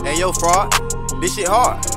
Hey yo, fraud, this shit hard.